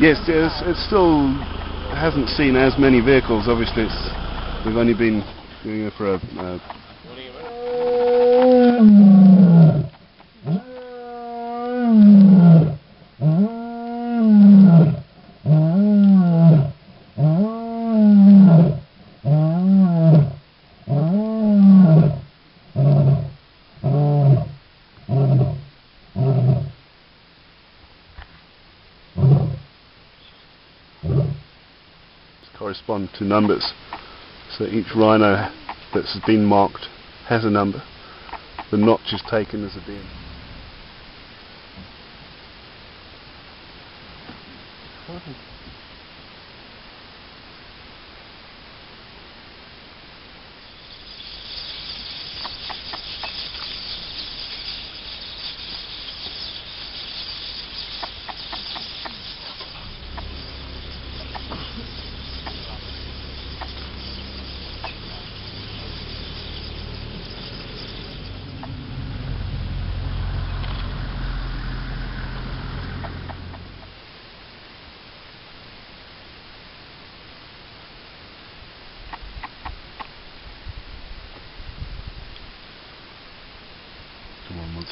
Yes, yes, it still hasn't seen as many vehicles. Obviously, it's, we've only been doing it for a correspond to numbers. So each rhino that's been marked has a number. The notch is taken as a bin.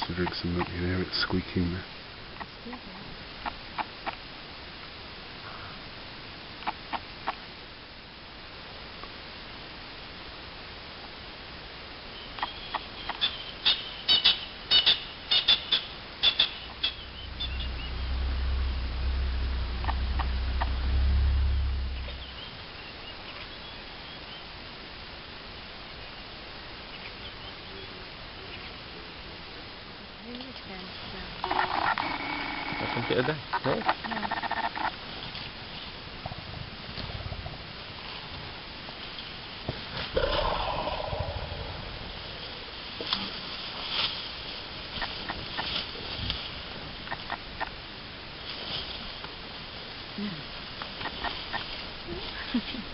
To drink some milk. You can hear it squeaking there. Não quer dar? Não? Não. Mm-hmm.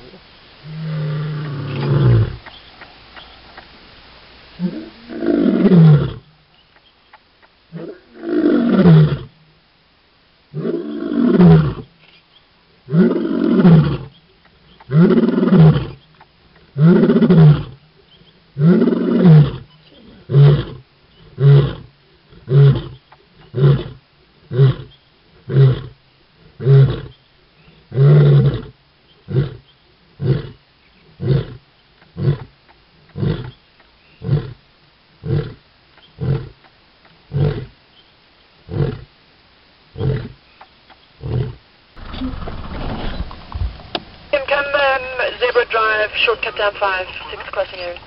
Come um, Zebra Drive, shortcut down 5, 6 crossing area.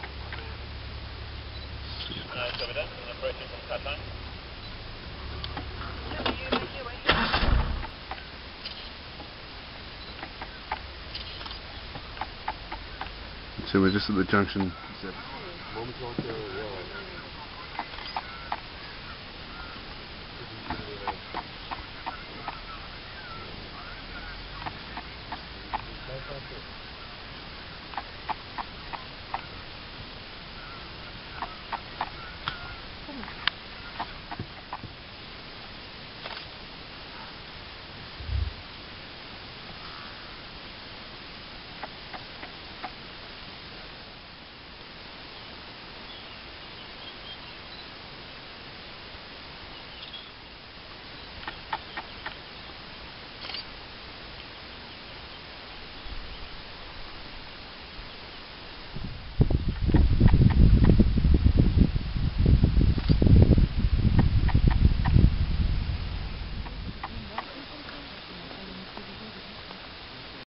So we're just at the junction.